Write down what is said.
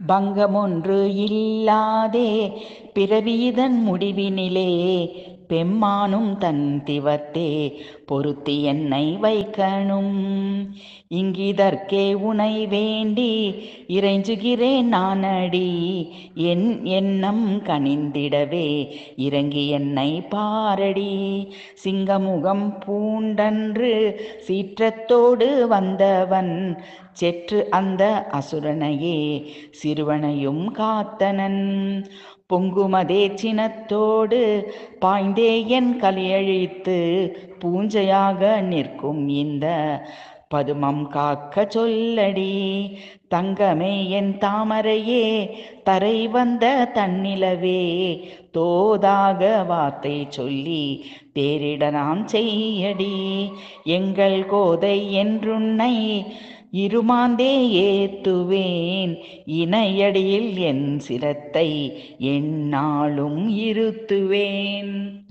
பங்கமொன்று இல்லாதே பிறவிதன் முடிவினிலே பெம்மானும் தன் திவத்தே பொருத்தி என்னை வைக்கணும். இங்கிதற்கே உனை வேண்டி இறைஞ்சுகிறேன் நானடி. என் எண்ணம் கனிந்திடவே இறங்கி என்னை பாரடி. சிங்கமுகம் பூண்டன்று சீற்றத்தோடு வந்தவன் செற்று அந்த அசுரனையே சிறுவனையும் காத்தனன். பொங்குமதே சினத்தோடு பாய்ந்தே என் கலியழித்து பூஞ்சையாக நிற்கும் இந்த பதுமம் காக்க சொல்லடி தங்கமே என் தாமரையே தரை வந்த தன்னிலவே தோதாக வார்த்தை சொல்லி தேரிட நாம் செய்யடி. எங்கள் கோதை என்றுன்னை இருமாந்தே ஏத்துவேன். இணையடியில் என் சிரத்தை எந்நாளும் இருத்துவேன்.